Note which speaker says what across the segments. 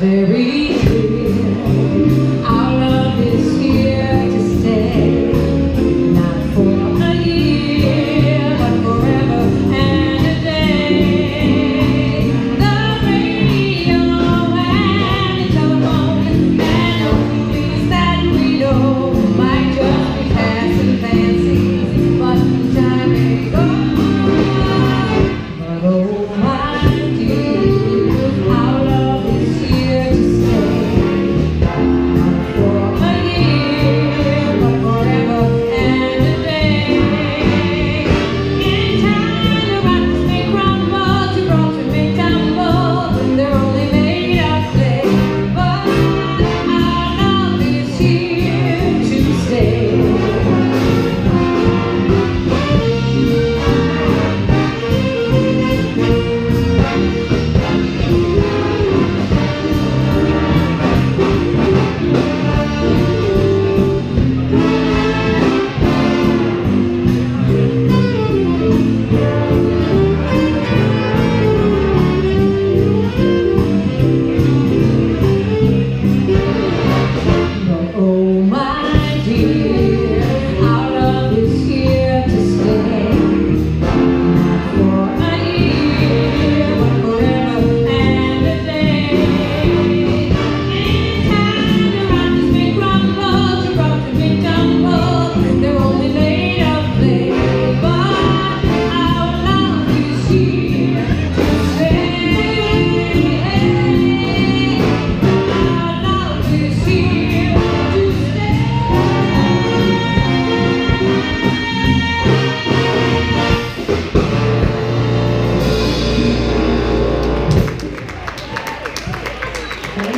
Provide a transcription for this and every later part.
Speaker 1: very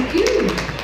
Speaker 1: Thank you.